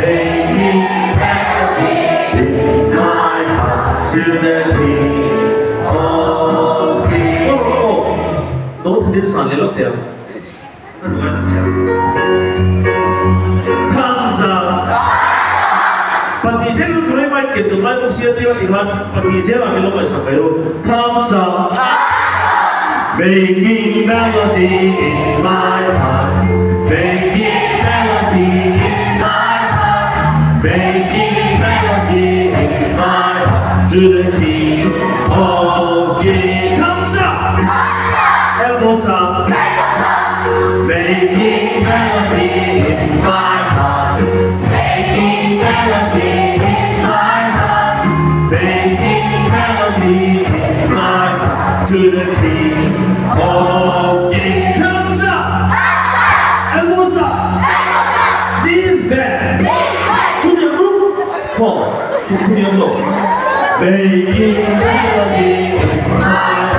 in my heart to the of. Don't this one, look there. Ano ba na Comes up. Pati siya nung tuloy may kitumay mo siya tiyo tihan. Pati siya lang ilo may sa pero comes up. Making melody in my heart. To the King of Kings. Comes up. Elbows up. Making melody in my heart. Making melody in my heart. Making melody in my heart. To the King of Kings. Comes up. Elbows up. Knees back. Junior group. Four. Junior low. Making melody in my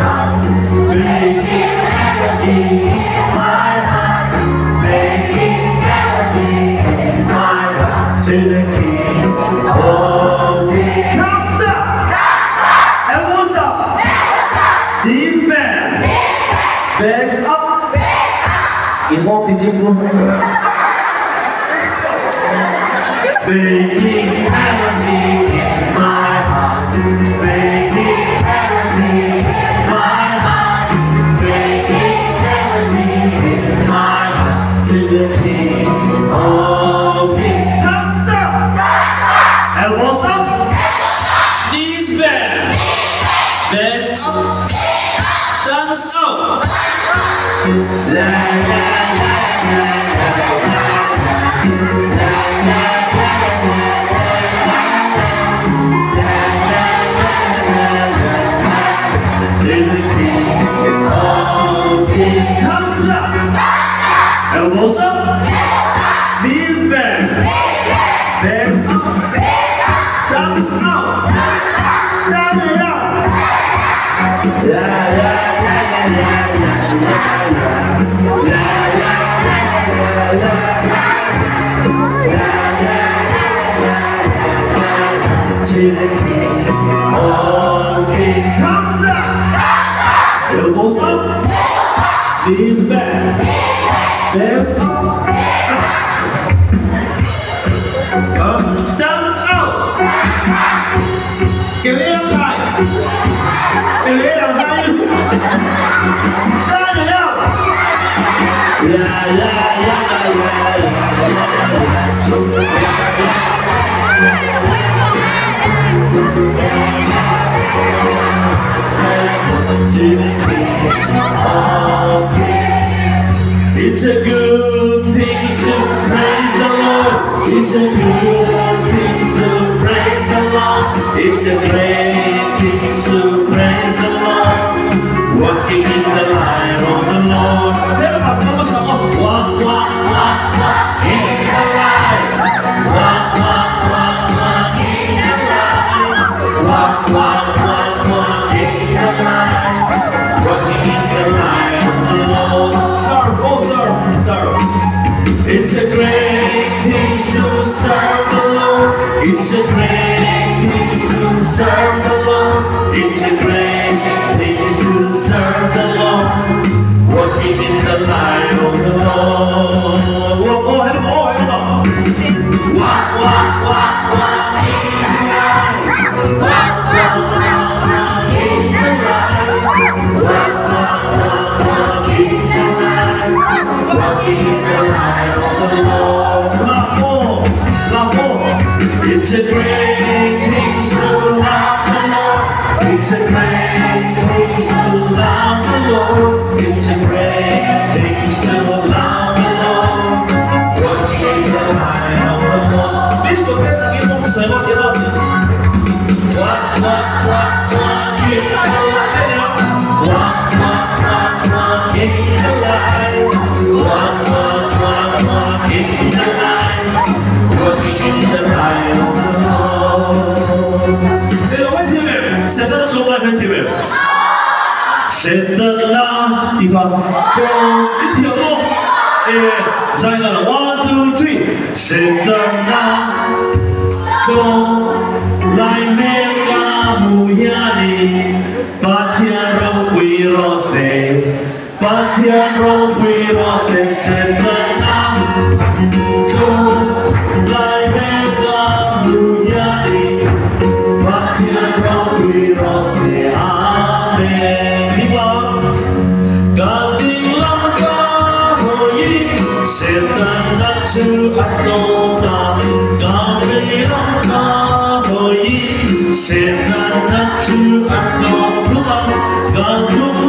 heart. Making melody in my heart. Making melody in my heart. To the King of Kings. Comes up. Elbows up. Knees back. Legs up. Gym room. Making melody Elbows up. Knees back. Legs up. Thumbs up. And up. La la la la la la la la. La la la la la. trên thềm một mình khóc ra Điều bố sắp These men There's up Up Dance out Cái lễ làm lại Cái lễ làm lại Ra nhảy nhau La la la la la la It's a good thing to praise the Lord. It's a good It's It's a great thing to love the Lord. Sindala, ti fa, ti amo, e Zainala, one, two, three, Sindala, con la mega muiani, patiano qui rose, patiano qui rose, Sindala, con càng đắt sư ắt lô tàn cà phê lắm ca thôi ý sẽ càng đắt sư ắt lô lúc ăn